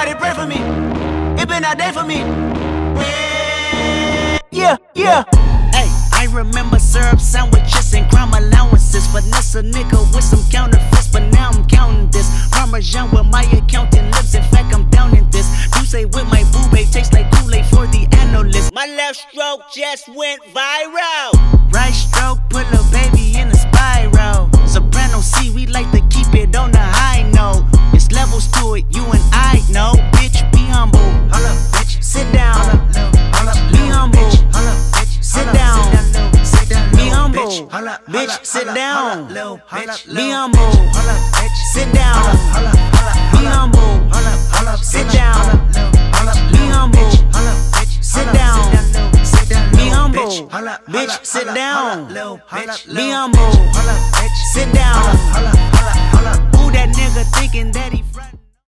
Somebody pray for me. It been a day for me. Yeah, yeah. Hey, I remember syrup sandwiches and crime allowances. Finesse a nigga with some counterfeits, but now I'm counting this. Parmesan with my accountant lips. In fact, I'm down in this. You say with my boo babe tastes like Kool-Aid for the analyst. My left stroke just went viral. Right stroke bitch. Sit down. hold up, little bitch. Be humble. bitch. Hold up, bitch. Sit down. Hold up, hold up, Be humble. Hold up, hold up, Sit down. Hold up, little- hold up, Be humble. bitch. Hold up, bitch. Sit down. little- sit down, Be humble. bitch. Hold up, Bitch, hold up, sit down. hold up, little bitch. Be humble. bitch. Hold up, bitch. Sit down.